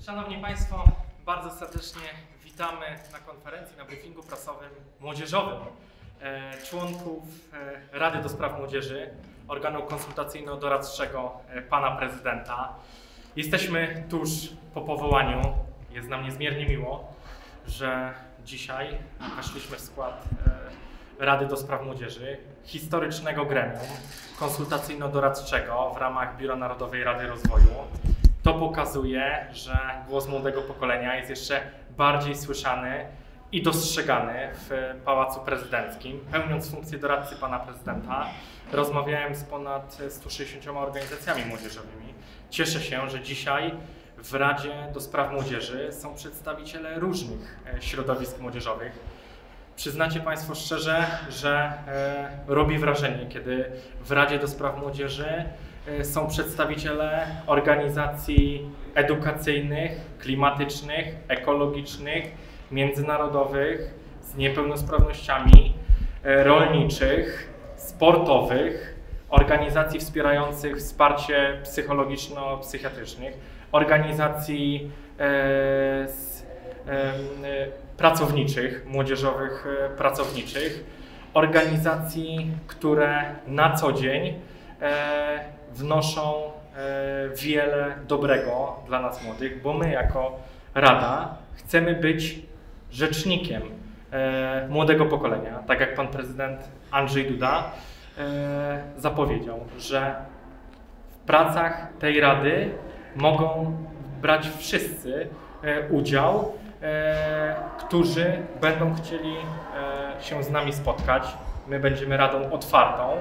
Szanowni Państwo, bardzo serdecznie witamy na konferencji, na briefingu prasowym młodzieżowym e, członków e, Rady do Spraw Młodzieży, organu konsultacyjno-doradczego e, Pana Prezydenta. Jesteśmy tuż po powołaniu. Jest nam niezmiernie miło, że dzisiaj weszliśmy w skład Rady do Spraw Młodzieży, historycznego gremium konsultacyjno-doradczego w ramach Biura Narodowej Rady Rozwoju. To pokazuje, że głos młodego pokolenia jest jeszcze bardziej słyszany i dostrzegany w Pałacu Prezydenckim. Pełniąc funkcję doradcy pana prezydenta, rozmawiałem z ponad 160 organizacjami młodzieżowymi. Cieszę się, że dzisiaj w Radzie do Spraw Młodzieży są przedstawiciele różnych e, środowisk młodzieżowych. Przyznacie Państwo szczerze, że e, robi wrażenie, kiedy w Radzie do Spraw Młodzieży są przedstawiciele organizacji edukacyjnych, klimatycznych, ekologicznych, międzynarodowych, z niepełnosprawnościami, e, rolniczych, sportowych, organizacji wspierających wsparcie psychologiczno-psychiatrycznych, organizacji e, e, pracowniczych, młodzieżowych e, pracowniczych, organizacji, które na co dzień e, wnoszą e, wiele dobrego dla nas młodych, bo my jako Rada chcemy być rzecznikiem e, młodego pokolenia, tak jak pan prezydent Andrzej Duda e, zapowiedział, że w pracach tej Rady mogą brać wszyscy udział, którzy będą chcieli się z nami spotkać. My będziemy Radą otwartą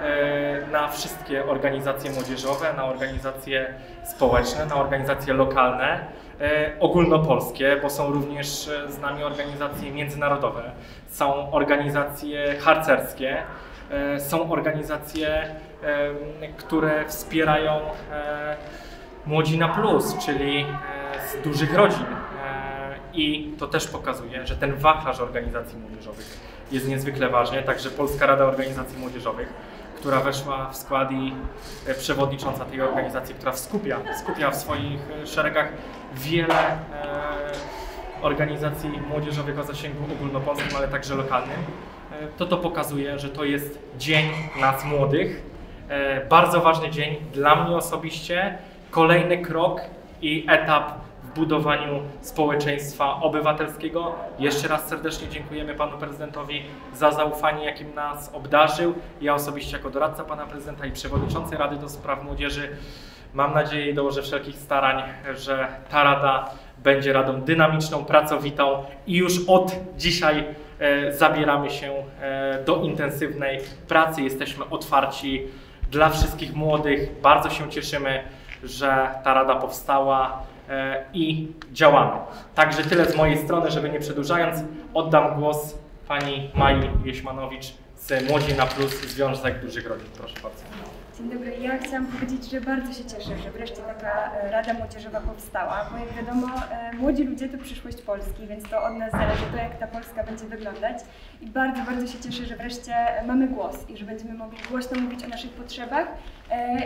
e, na wszystkie organizacje młodzieżowe, na organizacje społeczne, na organizacje lokalne, e, ogólnopolskie, bo są również e, z nami organizacje międzynarodowe, są organizacje harcerskie, są organizacje, które wspierają Młodzi na Plus, czyli z dużych rodzin. I to też pokazuje, że ten wachlarz organizacji młodzieżowych jest niezwykle ważny. Także Polska Rada Organizacji Młodzieżowych, która weszła w skład i e, przewodnicząca tej organizacji, która skupia, skupia w swoich e, szeregach wiele e, organizacji młodzieżowych o zasięgu ogólnopolskim, ale także lokalnym, e, to to pokazuje, że to jest dzień nas młodych. E, Bardzo ważny dzień dla mnie osobiście, kolejny krok i etap budowaniu społeczeństwa obywatelskiego. Jeszcze raz serdecznie dziękujemy panu prezydentowi za zaufanie, jakim nas obdarzył. Ja osobiście jako doradca pana prezydenta i przewodniczący Rady do Spraw Młodzieży mam nadzieję i dołożę wszelkich starań, że ta rada będzie radą dynamiczną, pracowitą i już od dzisiaj e, zabieramy się e, do intensywnej pracy. Jesteśmy otwarci dla wszystkich młodych. Bardzo się cieszymy, że ta rada powstała i działamy. Także tyle z mojej strony, żeby nie przedłużając, oddam głos pani Mai Wieśmanowicz z Młodzi na Plus Związek Dużych Rodzin. Proszę bardzo. Dzień dobry. Ja chciałam powiedzieć, że bardzo się cieszę, że wreszcie taka e, Rada Młodzieżowa powstała, bo jak wiadomo, e, młodzi ludzie to przyszłość Polski, więc to od nas zależy to, jak ta Polska będzie wyglądać. I bardzo, bardzo się cieszę, że wreszcie e, mamy głos i że będziemy mogli głośno mówić o naszych potrzebach,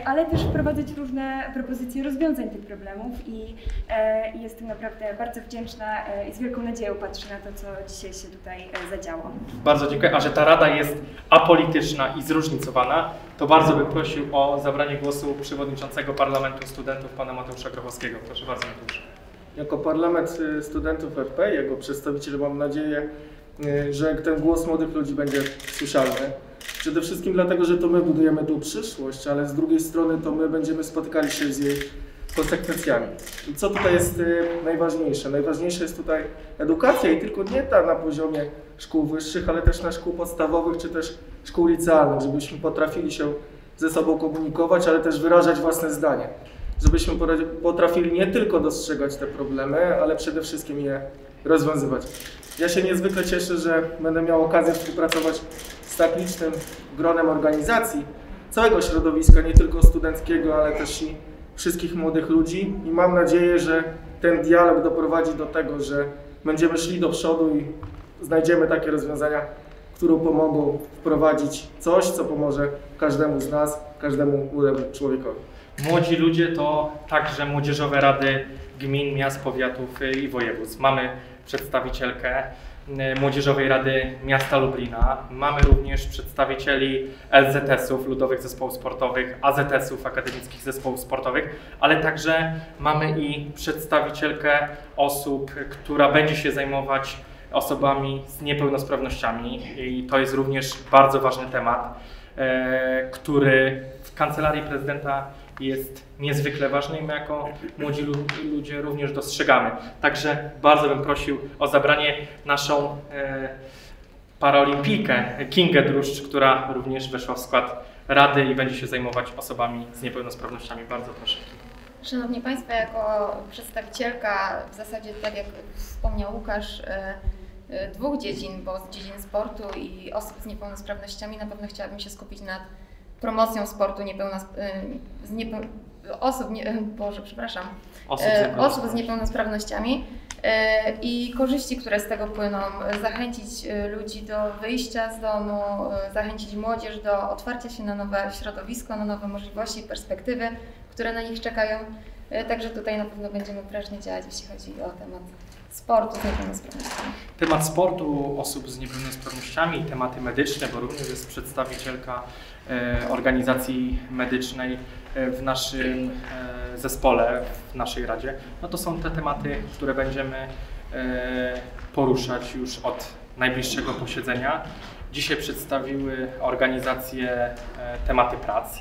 ale też wprowadzać różne propozycje rozwiązań tych problemów i, e, jestem naprawdę bardzo wdzięczna e, i z wielką nadzieją patrzę na to, co dzisiaj się tutaj e, zadziało. Bardzo dziękuję. A że ta rada jest apolityczna i zróżnicowana, to bardzo bym prosił o zabranie głosu przewodniczącego Parlamentu Studentów, pana Mateusza Grochowskiego. Proszę bardzo, Mateusz. Jako Parlament y, Studentów RP, jego przedstawiciel, mam nadzieję, y, że ten głos młodych ludzi będzie słyszalny. Przede wszystkim dlatego, że to my budujemy tą przyszłość, ale z drugiej strony to my będziemy spotykali się z jej konsekwencjami. I co tutaj jest y, najważniejsze? Najważniejsze jest tutaj edukacja i tylko nie ta na poziomie szkół wyższych, ale też na szkół podstawowych czy też szkół licealnych, żebyśmy potrafili się ze sobą komunikować, ale też wyrażać własne zdanie żebyśmy potrafili nie tylko dostrzegać te problemy, ale przede wszystkim je rozwiązywać. Ja się niezwykle cieszę, że będę miał okazję współpracować tak licznym gronem organizacji, całego środowiska, nie tylko studenckiego, ale też i wszystkich młodych ludzi i mam nadzieję, że ten dialog doprowadzi do tego, że będziemy szli do przodu i znajdziemy takie rozwiązania, które pomogą wprowadzić coś, co pomoże każdemu z nas, każdemu młodemu człowiekowi. Młodzi ludzie to także młodzieżowe rady gmin, miast, powiatów i województw. Mamy przedstawicielkę Młodzieżowej Rady Miasta Lublina. Mamy również przedstawicieli LZS-ów, Ludowych Zespołów Sportowych, AZS-ów, Akademickich Zespołów Sportowych, ale także mamy i przedstawicielkę osób, która będzie się zajmować osobami z niepełnosprawnościami i to jest również bardzo ważny temat, e, który w Kancelarii Prezydenta jest niezwykle ważny i my jako młodzi ludzie również dostrzegamy. Także bardzo bym prosił o zabranie naszą e, paraolimpijkę Kingę Druszcz, która również weszła w skład Rady i będzie się zajmować osobami z niepełnosprawnościami. Bardzo proszę. Szanowni Państwo, jako przedstawicielka w zasadzie, tak jak wspomniał Łukasz, e, e, dwóch dziedzin, bo z dziedzin sportu i osób z niepełnosprawnościami, na pewno chciałabym się skupić nad promocją sportu niepełnosp- y, z niepeł- osób, nie, Boże, przepraszam, Osób z osób z niepełnosprawnościami. I korzyści, które z tego płyną, zachęcić ludzi do wyjścia z domu, zachęcić młodzież do otwarcia się na nowe środowisko, na nowe możliwości i perspektywy, które na nich czekają. Także tutaj na pewno będziemy prężnie działać, jeśli chodzi o temat sportu z niepełnosprawnościami. Temat sportu osób z niepełnosprawnościami, tematy medyczne, bo również jest przedstawicielka e, organizacji medycznej e, w naszym e, zespole, w naszej Radzie. No to są te tematy, które będziemy poruszać już od najbliższego posiedzenia. Dzisiaj przedstawiły organizacje tematy prac.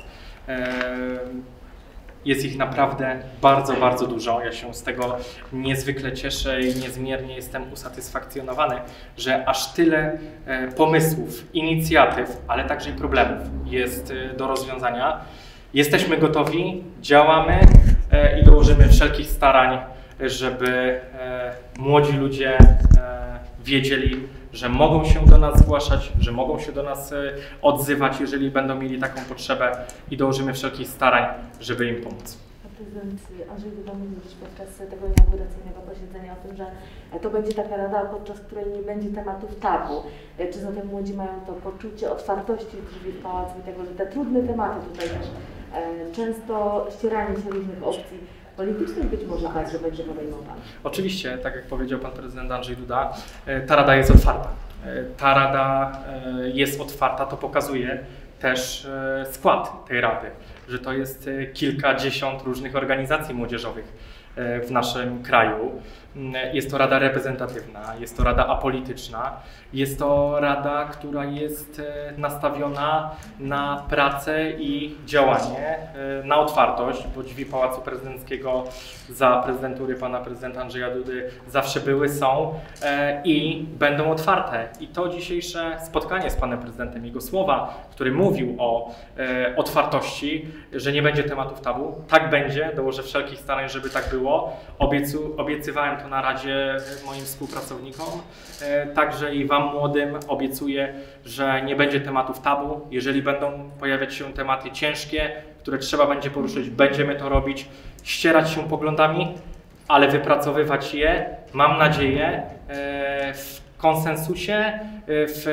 Jest ich naprawdę bardzo, bardzo dużo. Ja się z tego niezwykle cieszę i niezmiernie jestem usatysfakcjonowany, że aż tyle e, pomysłów, inicjatyw, ale także i problemów jest e, do rozwiązania. Jesteśmy gotowi, działamy e, i dołożymy wszelkich starań, żeby młodzi ludzie wiedzieli, że mogą się do nas zgłaszać, że mogą się do nas e, odzywać, jeżeli będą mieli taką potrzebę i dołożymy wszelkich starań, żeby im pomóc. Prezydent Andrzej mówił dziś podczas tego inauguracyjnego posiedzenia o tym, że to będzie taka rada, podczas której nie będzie tematów tabu. E, czy zatem młodzi mają to poczucie otwartości drzwi w pałacu i tego, że te trudne tematy tutaj też e, często ścieranie się różnych opcji politycznych być może także będzie podejmowane. Oczywiście, tak jak powiedział pan prezydent Andrzej Duda, e, ta rada jest otwarta. E, ta rada e, jest otwarta, to pokazuje też skład tej rady, że to jest kilkadziesiąt różnych organizacji młodzieżowych w naszym kraju. Jest to rada reprezentatywna, jest to rada apolityczna, jest to rada, która jest e, nastawiona na pracę i działanie, e, na otwartość, bo drzwi Pałacu Prezydenckiego za prezydentury pana prezydenta Andrzeja Dudy zawsze były, są e, i będą otwarte. I to dzisiejsze spotkanie z panem prezydentem, jego słowa, który mówił o otwartości, że nie będzie tematów tabu, tak będzie, dołożę wszelkich starań, żeby tak było. Obiecu, obiecywałem to na Radzie moim współpracownikom, e, także i Wam młodym obiecuję, że nie będzie tematów tabu. Jeżeli będą pojawiać się tematy ciężkie, które trzeba będzie poruszyć, będziemy to robić, ścierać się poglądami, ale wypracowywać je, mam nadzieję, e, w konsensusie, e, w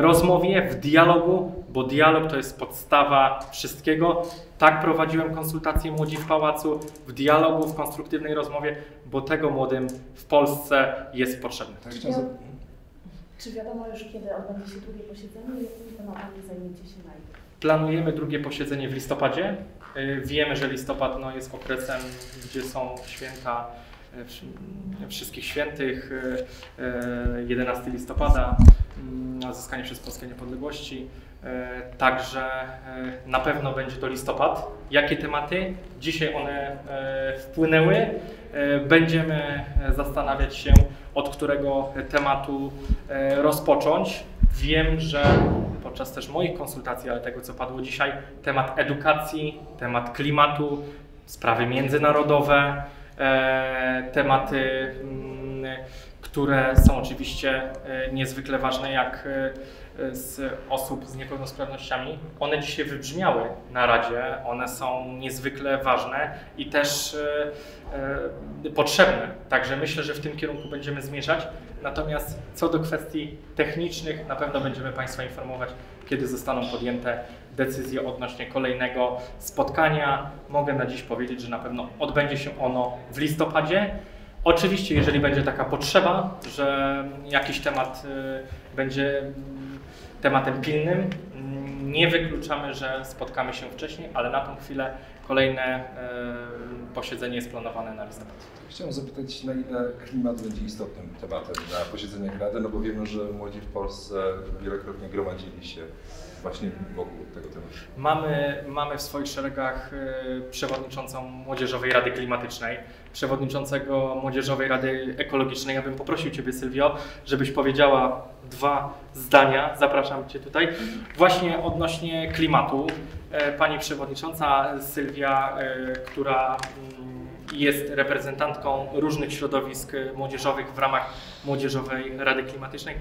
rozmowie, w dialogu, bo dialog to jest podstawa wszystkiego. Tak prowadziłem konsultacje młodzi w pałacu, w dialogu, w konstruktywnej rozmowie, bo tego młodym w Polsce jest potrzebne. Tak, czy wiadomo już, kiedy odbędzie się drugie posiedzenie i jakimi tematami zajmiecie się najpierw? Planujemy drugie posiedzenie w listopadzie. Y, wiemy, że listopad no, jest okresem, gdzie są święta y, wszystkich świętych, 11 y, listopada, mm, zyskanie przez Polskę niepodległości. Także na pewno będzie to listopad. Jakie tematy? Dzisiaj one wpłynęły. Będziemy zastanawiać się, od którego tematu rozpocząć. Wiem, że podczas też moich konsultacji, ale tego co padło dzisiaj, temat edukacji, temat klimatu, sprawy międzynarodowe, e, tematy, mm, które są oczywiście e, niezwykle ważne, jak e, y, z osób z niepełnosprawnościami. One dzisiaj wybrzmiały na Radzie, one są niezwykle ważne i też potrzebne. Także myślę, że w tym kierunku będziemy zmierzać. Natomiast co do kwestii technicznych, na pewno będziemy Państwa informować, kiedy zostaną podjęte decyzje odnośnie kolejnego spotkania. Mogę na dziś powiedzieć, że na pewno odbędzie się ono w listopadzie. Oczywiście, jeżeli będzie taka potrzeba, że jakiś temat y, będzie tematem pilnym, nie wykluczamy, że spotkamy się wcześniej, ale na tą chwilę kolejne y, posiedzenie jest planowane na listopad. Chciałem zapytać, na ile klimat będzie istotnym tematem na posiedzeniach Rady, no bo wiemy, że młodzi w Polsce wielokrotnie gromadzili się właśnie wokół tego tematu. Mamy, mamy w swoich szeregach y, przewodniczącą Młodzieżowej Rady Klimatycznej, przewodniczącego Młodzieżowej Rady Ekologicznej. Ja bym poprosił Ciebie, Sylwio, żebyś powiedziała dwa zdania. Zapraszam Cię tutaj. Właśnie odnośnie klimatu. E, Pani przewodnicząca Sylwia, e, która mm, jest reprezentantką różnych środowisk młodzieżowych w ramach Młodzieżowej Rady Klimatycznej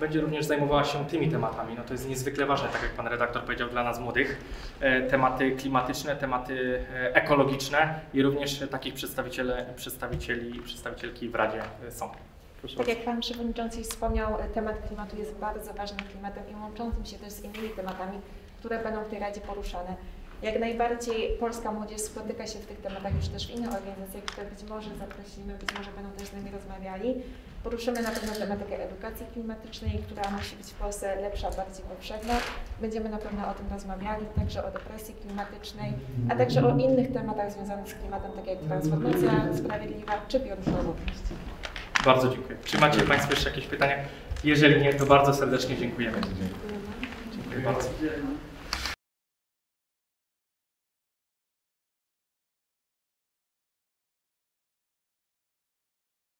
będzie również zajmowała się tymi tematami. No to jest niezwykle ważne, tak jak pan redaktor powiedział, dla nas młodych. E, Tematy klimatyczne, tematy ekologiczne i również takich przedstawiciele, przedstawicieli, przedstawicielki w Radzie są. Proszę Tak bardzo. jak Pan Przewodniczący wspomniał, temat klimatu jest bardzo ważnym tematem i łączącym się też z innymi tematami, które będą w tej Radzie poruszane. Jak najbardziej polska młodzież spotyka się w tych tematach już też w innych organizacjach, które być może zaprosimy, być może będą też z nami rozmawiali. Poruszymy na pewno tematykę edukacji klimatycznej, która musi być w Polsce lepsza, bardziej powszechna. Będziemy na pewno o tym rozmawiali, także o depresji klimatycznej, a także o innych tematach związanych z klimatem, tak jak transformacja sprawiedliwa czy bioróżnorodność. Bardzo dziękuję. Czy macie Państwo jeszcze jakieś pytania? Jeżeli nie, to bardzo serdecznie dziękujemy. Dziękuję. Dziękuję bardzo.